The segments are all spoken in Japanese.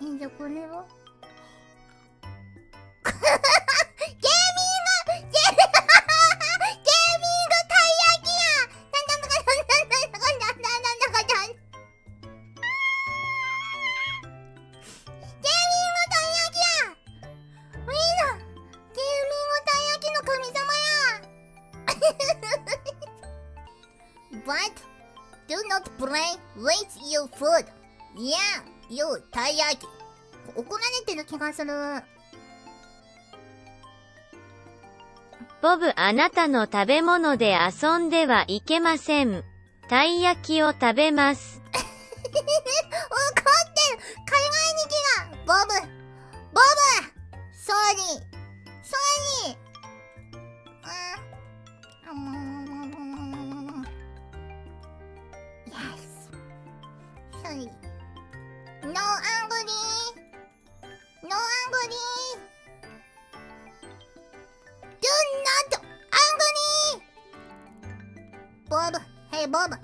飲食ねをゲーミングゲーミングたい焼きや。なんだなんだなんだなんだなんだなんだなんだゲーんだかなんだかなんだなゲーかなんだかなんだかなんだかなんだかなんだかなんだかなんだかなんだかなんだかなんよう、たい焼き。怒られてる気がする。ボブ、あなたの食べ物で遊んではいけません。たい焼きを食べます。怒ってる。海外に来がボブ。ボブ。ソー。リー。ソーリーうん Yes ソーリー。Bob. Hey, Bob.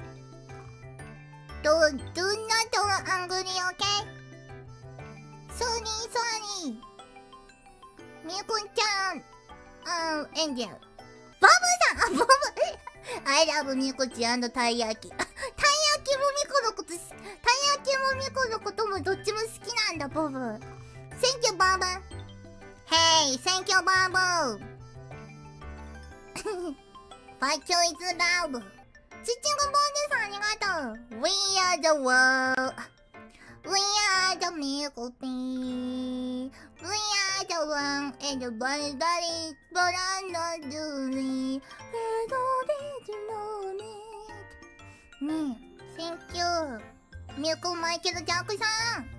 Do, do not do angry, okay? Sorry, sorry. Mikun chan. Um, and yeah. Bob さんあ、Bob! I love みこちゃんのたい焼き。たい焼きもみこのこと、たい焼きもみこのこともどっちも好きなんだ、ボブ。Thank you, Bob! Hey, thank you, Bob! バイキョイズラブチッチングボーンデさんありがとう We are the world We are the m i l k p e a w e are the one and the body body But I'm not doing it Did you know it? ねえ Thank you ミルクマイケル・ジャックさん